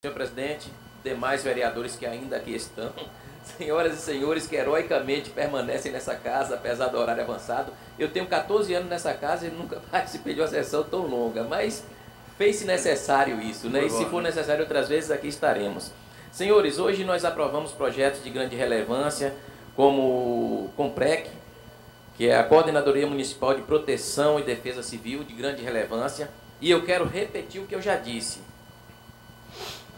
Senhor presidente, demais vereadores que ainda aqui estão, senhoras e senhores que heroicamente permanecem nessa casa, apesar do horário avançado. Eu tenho 14 anos nessa casa e nunca participei de uma sessão tão longa, mas fez-se necessário isso, né? E se for necessário outras vezes, aqui estaremos. Senhores, hoje nós aprovamos projetos de grande relevância, como o COMPREC, que é a Coordenadoria Municipal de Proteção e Defesa Civil, de grande relevância. E eu quero repetir o que eu já disse.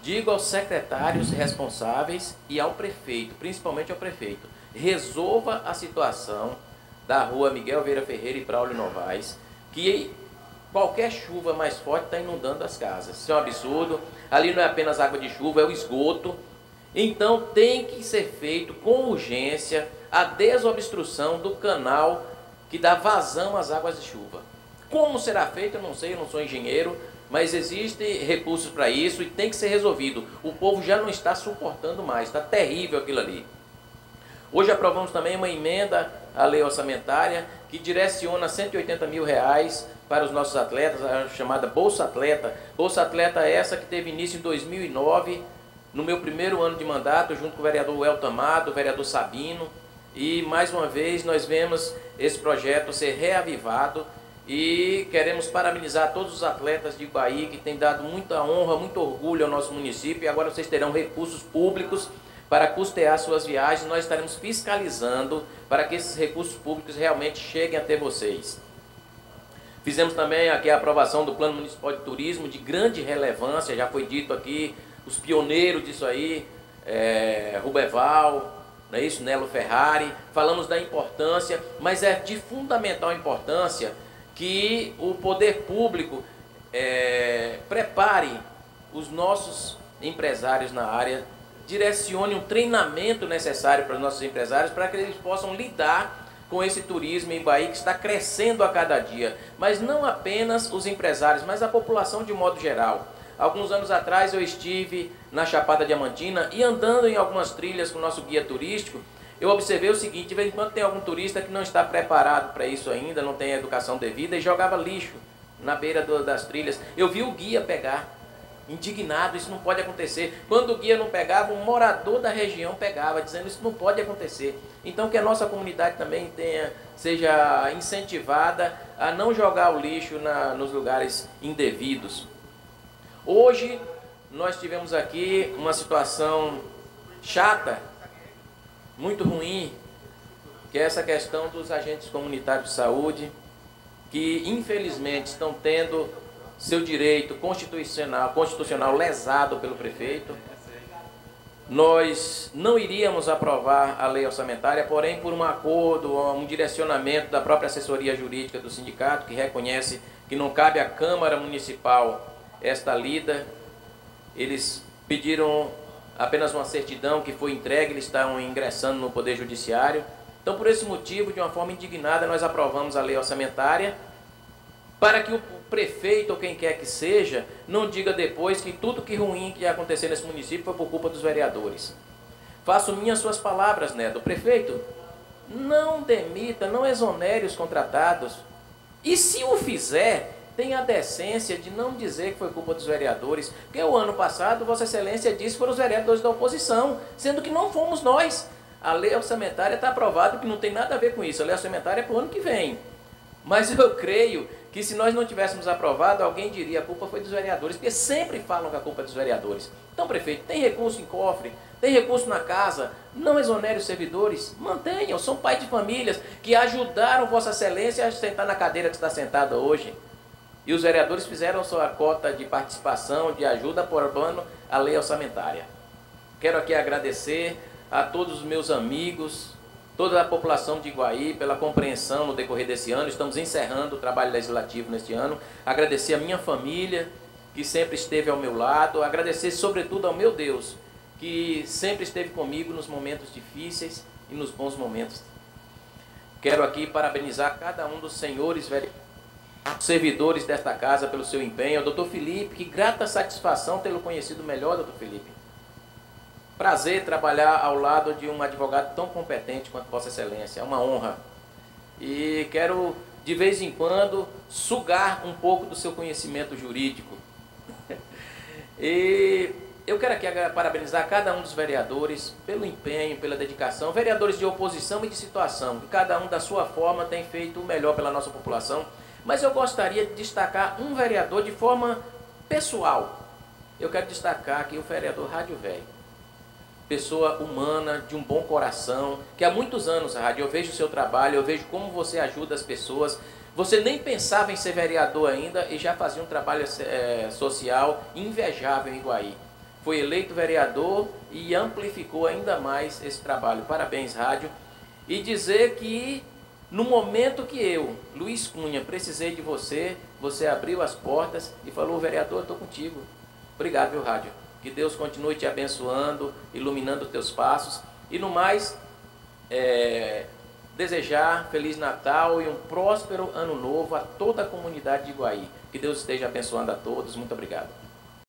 Digo aos secretários responsáveis e ao prefeito, principalmente ao prefeito, resolva a situação da rua Miguel Vieira Ferreira e Braulio Novaes, que qualquer chuva mais forte está inundando as casas. Isso é um absurdo. Ali não é apenas água de chuva, é o esgoto. Então tem que ser feito com urgência a desobstrução do canal que dá vazão às águas de chuva. Como será feito, eu não sei, eu não sou engenheiro, mas existem recursos para isso e tem que ser resolvido. O povo já não está suportando mais, está terrível aquilo ali. Hoje aprovamos também uma emenda à lei orçamentária que direciona 180 mil reais para os nossos atletas, a chamada Bolsa Atleta. Bolsa Atleta é essa que teve início em 2009, no meu primeiro ano de mandato, junto com o vereador Elton Amado, o vereador Sabino. E mais uma vez nós vemos esse projeto ser reavivado e queremos parabenizar todos os atletas de Bahia que têm dado muita honra, muito orgulho ao nosso município. E agora vocês terão recursos públicos para custear suas viagens. Nós estaremos fiscalizando para que esses recursos públicos realmente cheguem até vocês. Fizemos também aqui a aprovação do Plano Municipal de Turismo de grande relevância, já foi dito aqui, os pioneiros disso aí, é, Rubeval, não é isso? Nelo Ferrari. Falamos da importância, mas é de fundamental importância que o poder público é, prepare os nossos empresários na área, direcione um treinamento necessário para os nossos empresários para que eles possam lidar com esse turismo em Bahia que está crescendo a cada dia. Mas não apenas os empresários, mas a população de modo geral. Alguns anos atrás eu estive na Chapada Diamantina e andando em algumas trilhas com o nosso guia turístico, eu observei o seguinte, de vez em quando tem algum turista que não está preparado para isso ainda, não tem educação devida e jogava lixo na beira do, das trilhas. Eu vi o guia pegar, indignado, isso não pode acontecer. Quando o guia não pegava, um morador da região pegava, dizendo isso não pode acontecer. Então que a nossa comunidade também tenha, seja incentivada a não jogar o lixo na, nos lugares indevidos. Hoje nós tivemos aqui uma situação chata muito ruim, que é essa questão dos agentes comunitários de saúde, que infelizmente estão tendo seu direito constitucional, constitucional lesado pelo prefeito. Nós não iríamos aprovar a lei orçamentária, porém, por um acordo, um direcionamento da própria assessoria jurídica do sindicato, que reconhece que não cabe à Câmara Municipal esta lida, eles pediram apenas uma certidão que foi entregue, eles estão ingressando no Poder Judiciário. Então, por esse motivo, de uma forma indignada, nós aprovamos a lei orçamentária para que o prefeito ou quem quer que seja não diga depois que tudo que ruim que ia acontecer nesse município foi por culpa dos vereadores. Faço minhas suas palavras, né, do prefeito. Não demita, não exonere os contratados. E se o fizer, tem a decência de não dizer que foi culpa dos vereadores, porque o ano passado Vossa Excelência disse que foram os vereadores da oposição, sendo que não fomos nós. A lei orçamentária está aprovada que não tem nada a ver com isso. A lei orçamentária é para o ano que vem. Mas eu creio que se nós não tivéssemos aprovado, alguém diria a culpa foi dos vereadores, porque sempre falam que a culpa é dos vereadores. Então, prefeito, tem recurso em cofre, tem recurso na casa, não exonere os servidores, mantenham, são pais de famílias que ajudaram Vossa Excelência a sentar na cadeira que está sentada hoje. E os vereadores fizeram sua cota de participação, de ajuda aprovando a lei orçamentária. Quero aqui agradecer a todos os meus amigos, toda a população de Iguaí pela compreensão no decorrer desse ano. Estamos encerrando o trabalho legislativo neste ano. Agradecer a minha família, que sempre esteve ao meu lado. Agradecer, sobretudo, ao meu Deus, que sempre esteve comigo nos momentos difíceis e nos bons momentos. Quero aqui parabenizar cada um dos senhores vereadores servidores desta casa pelo seu empenho, doutor Felipe, que grata satisfação tê-lo conhecido melhor, doutor Felipe. Prazer trabalhar ao lado de um advogado tão competente quanto Vossa Excelência, é uma honra. E quero, de vez em quando, sugar um pouco do seu conhecimento jurídico. e eu quero aqui parabenizar cada um dos vereadores pelo empenho, pela dedicação, vereadores de oposição e de situação, que cada um da sua forma tem feito o melhor pela nossa população. Mas eu gostaria de destacar um vereador de forma pessoal. Eu quero destacar aqui o vereador Rádio Velho. Pessoa humana, de um bom coração, que há muitos anos, Rádio, eu vejo o seu trabalho, eu vejo como você ajuda as pessoas. Você nem pensava em ser vereador ainda e já fazia um trabalho é, social invejável em Iguaí foi eleito vereador e amplificou ainda mais esse trabalho. Parabéns, rádio. E dizer que no momento que eu, Luiz Cunha, precisei de você, você abriu as portas e falou: vereador, estou contigo. Obrigado, meu rádio. Que Deus continue te abençoando, iluminando os teus passos. E no mais, é, desejar Feliz Natal e um próspero ano novo a toda a comunidade de Iguaí. Que Deus esteja abençoando a todos. Muito obrigado.